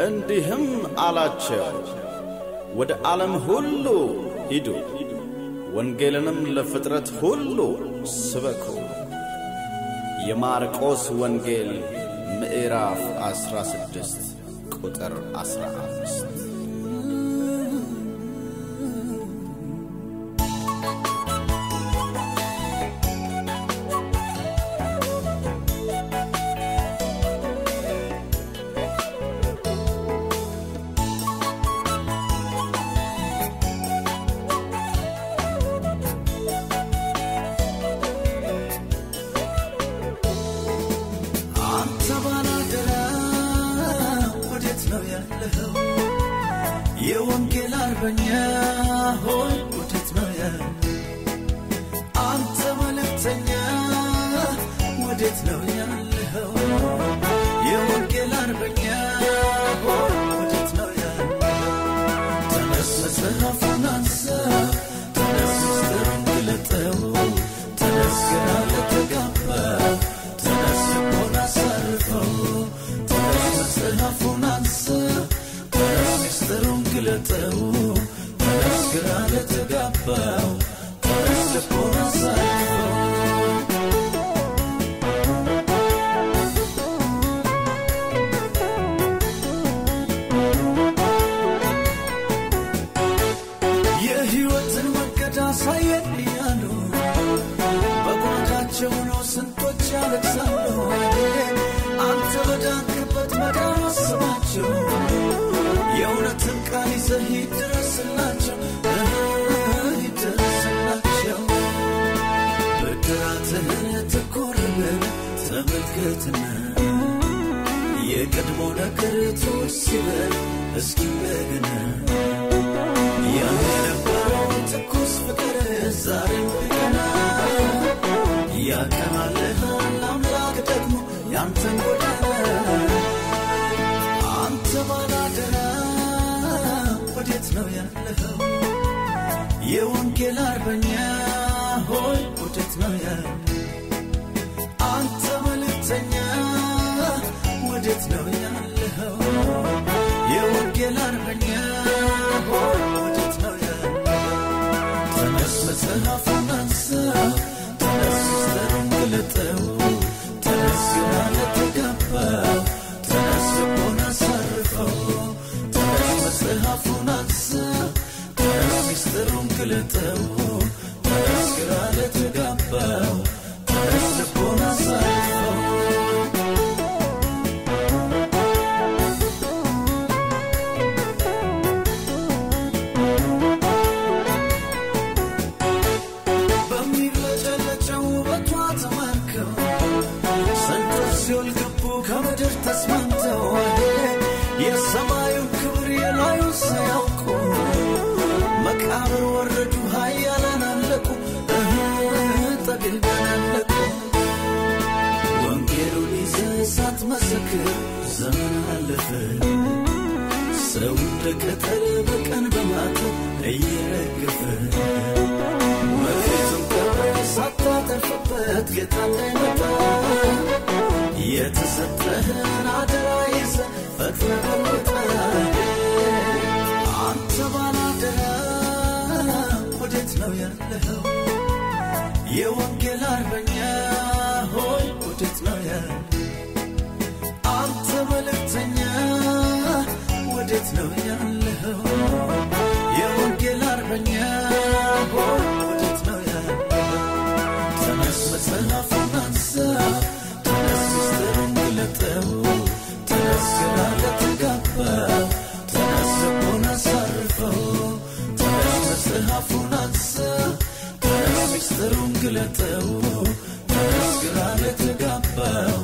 እንዲህም አላቸው፣ ወደ ዓለም ሁሉ ሂዱ፣ ወንጌልንም ለፍጥረት ሁሉ ስበኩ። የማርቆስ ወንጌል ምዕራፍ 16 ቁጥር 15 አርበኛ ሆይ ወዴት ነው? አንተ መልእክተኛ ወዴት ነው ያለኸው? የወንጌል አርበኛ ሆይ ወዴት ነው? ተነስ መጽሐፉን አንሳ፣ ተነስ ምስጢሩን ግለጠው፣ ተነስ ግራ ለተጋባ ተነስ ልቦና አሳርፈው፣ ተነስ መጽሐፉን አንሳ፣ ተነስ ምስጢሩን ግለጠው፣ ግራ ለተጋባው ልቦና አሳርፈው። የሕይወትን መንገድ አሳየን ስንቶች ያለቅሳሉ። አንተ በዳንክበት መዳን አስባቸው፣ የእውነትን ቃል ይዘህ ተመልከትና የቀድሞ ነገር እስኪ እንደገና ያን የነበረው ትኩስ ፍቅር ዛሬም ገና ያቀናልሃል አምላክ ደግሞ ያንተን ጎዳና አንተ ባላደራ ወዴት ነው ያለኸው? የወንጌል አርበኛ ሆይ ወዴት ነው ያለው? ወዴት ነው ያለኸው? የወንጌል አርበኛ ወዴት ነው ያለው? ተነስ መጽሐፉን አንሳ፣ ተነስ ምስጢሩን ግለጠው፣ ተነስ ግራ ለተጋባው፣ ተነስ ልቦና አሳርፈው፣ ተነስ መጽሐፉን አንሳ፣ ተነስ ምስጢሩን ግለጠው፣ ተነስ ግራ ለተጋባው፣ የላዩን ሳያውቁ መቃብር ወረዱ ኃያላን አለቁ ጠግበን አለቁ ወንጌሉን ይዘህ ሳትመሰክር ዘመን አለፈ ሰው እንደ ቅጠል በቀን በማታ እየረገፈ መሬቱን ቀብረ ሳታተርፍበት ጌታ እንዳይመጣ የተሰጠህን አደራ ሚስጥሩን ግለጠው ግራ ተጋባው